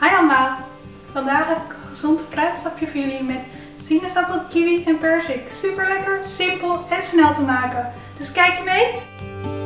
Hi allemaal! Vandaag heb ik een gezond fruitsapje voor jullie met sinaasappel, kiwi en perzik. Super lekker, simpel en snel te maken. Dus kijk je mee?